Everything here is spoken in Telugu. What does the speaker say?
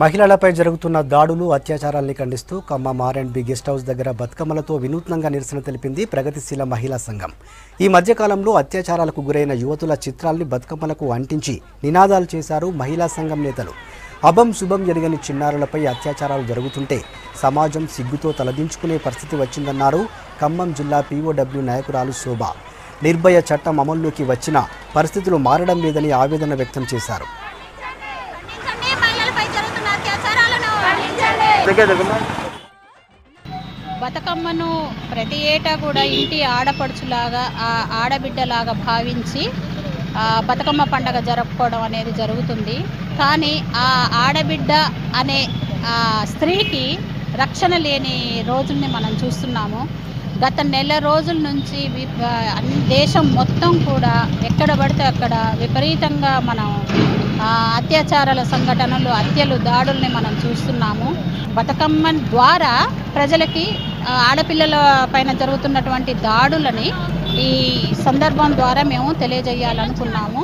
మహిళలపై జరుగుతున్న దాడులు అత్యాచారాల్ని ఖండిస్తూ Khammam R and B guest house దగ్గర బతుకమ్మలతో వినూత్నంగా నిరసన తెలిపింది ప్రగతిశీల మహిళా సంఘం. ఈ మధ్యకాలంలో అత్యాచారాలకు గురైన యువతుల చిత్రాల్ని బతుకమ్మలకు అంటించి నినాదాలు చేశారు మహిళా సంఘం నేతలు. అభం శుభం ఎరగని చిన్నారులపై అత్యాచారాలు జరుగుతుంటే సమాజం సిగ్గుతో తలదించుకునే పరిస్థితి వచ్చిందన్నారు ఖమ్మం జిల్లా పీఓడబ్ల్యూ నాయకురాలు శోభ. నిర్భయ చట్టం అమల్లోకి వచ్చినా పరిస్థితులు మారడం లేదని ఆవేదన వ్యక్తం చేశారు ఖండించండి మహిళలపై జరుగుతున్న అత్యాచారాలను బతుకమ్మను ప్రతి ఏటా కూడా ఇంటి ఆడపడుచులాగా ఆ ఆడబిడ్డలాగా భావించి బతుకమ్మ పండగ జరుపుకోవడం అనేది జరుగుతుంది. కానీ ఆ ఆడబిడ్డ అనే ఆ స్త్రీకి రక్షణ లేని రోజుల్ని మనం చూస్తున్నాము. గత నెల రోజుల నుంచి వి- అన్ని దేశం మొత్తం కూడా ఎక్కడ పడితే అక్కడ విపరీతంగా మనం అత్యాచారాల సంఘటనలు హత్యలు దాడుల్ని మనం చూస్తున్నాము. బతుకమ్మ ద్వారా ప్రజలకి ఆడపిల్లల పైన జరుగుతున్నటువంటి దాడులని ఈ సందర్భం ద్వారా మేము తెలియజేయాలనుకున్నాము.